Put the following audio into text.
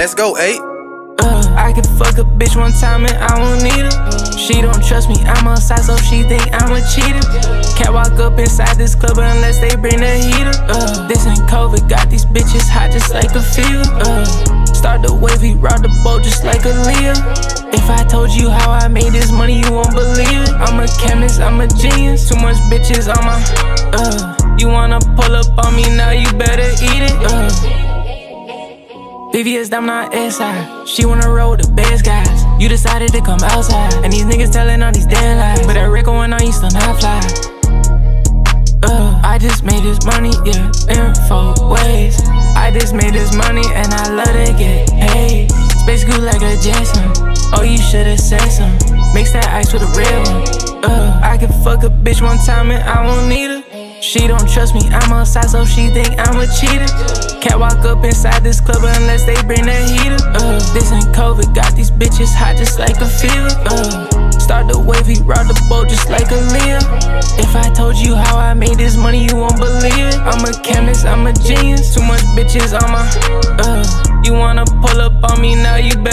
Let's go, eight. Uh, I can fuck a bitch one time and I won't need her. She don't trust me, I'm a outside, so she think I'm a cheater. Can't walk up inside this club unless they bring the heater. Uh, this ain't COVID, got these bitches hot just like a fever. Uh, start the wave, we ride the boat just like a Leo. If I told you how I made this money, you won't believe it. I'm a chemist, I'm a genius. Too much bitches on my. Uh, you wanna pull up on me now, you better VVS, I'm not inside. She wanna roll the best guys. You decided to come outside. And these niggas telling all these damn lies. But that Rick going on, you still not fly. Uh, I just made this money, yeah, in four ways. I just made this money and I love to get paid. Space cool like a Jason. Oh, you should've said some. Mix that ice with a real one. Uh, I can fuck a bitch one time and I won't need her. She don't trust me, I'm outside, so she think I'm a cheater. Can't walk up inside this club unless they bring the heater. Uh, this ain't COVID, got these bitches hot just like a fever. Uh, start the wave, we ride the boat just like a Leo. If I told you how I made this money, you won't believe it. I'm a chemist, I'm a genius. Too much bitches on my. Uh, you wanna pull up on me now, you better